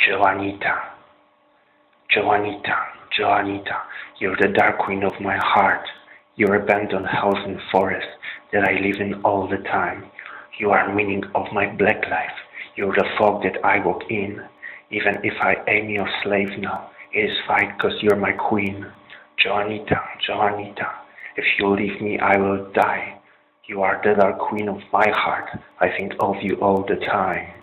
Joannita, Joannita, Joannita, you're the dark queen of my heart. You're abandoned house and forest that I live in all the time. You are meaning of my black life. You're the fog that I walk in. Even if I am your slave now, it is fine cause you're my queen. Joannita, Joannita, if you leave me I will die. You are the dark queen of my heart. I think of you all the time.